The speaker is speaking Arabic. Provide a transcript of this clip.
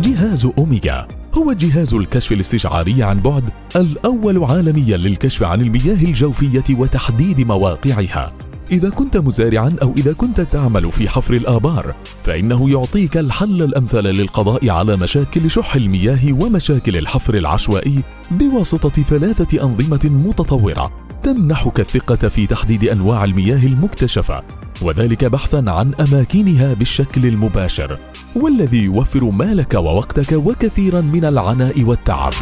جهاز أوميجا هو جهاز الكشف الاستشعاري عن بعد الأول عالميا للكشف عن المياه الجوفية وتحديد مواقعها. إذا كنت مزارعا أو إذا كنت تعمل في حفر الآبار فإنه يعطيك الحل الأمثل للقضاء على مشاكل شح المياه ومشاكل الحفر العشوائي بواسطة ثلاثة أنظمة متطورة تمنحك الثقة في تحديد أنواع المياه المكتشفة وذلك بحثا عن أماكنها بالشكل المباشر. والذي يوفر مالك ووقتك وكثيرا من العناء والتعب.